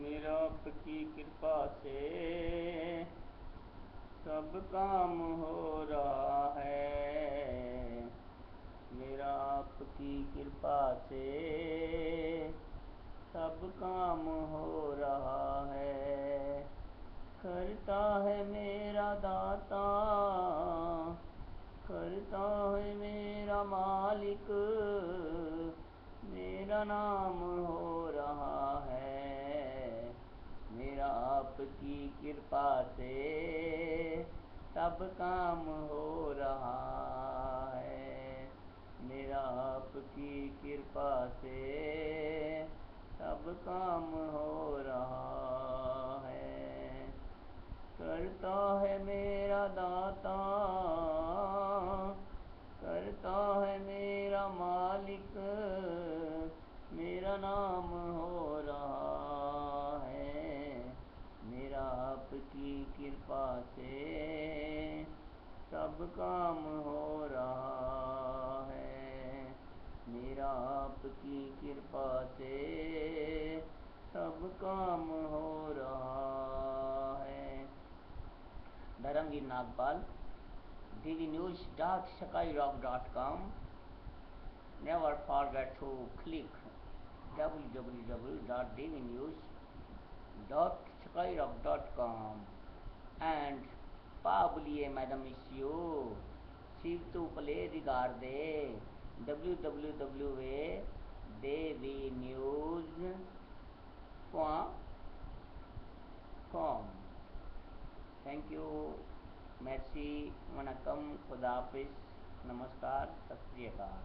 میرا آپ کی کرپا سے سب کام ہو رہا ہے۔ میرا آپ کی کرپا سے سب کام ہو رہا ہے۔ کرتا ہے میرا داتا، کرتا ہے میرا مالک۔ میرا نام ہو رہا ہے میرا آپ کی کرپا سے سب کام ہو رہا ہے۔ میرا آپ کی کرپا سے سب کام ہو رہا ہے۔ کرتا ہے میرا داتا، کرتا ہے میرا مالک، میرا نام کرپا سے سب کام ہو رہا ہے میرا آپ کی کرپا سے سب کام ہو رہا ہے Dharamgir Nagpal D V news dot sky rock dot com never forget to click W W W dot D V news dot sky rock dot com پابلیے madam اسیو سیو پلے ریگارڈے W W W a D V news com thank you میرسی vanakkam خدا حافظ نمسکار ست اکال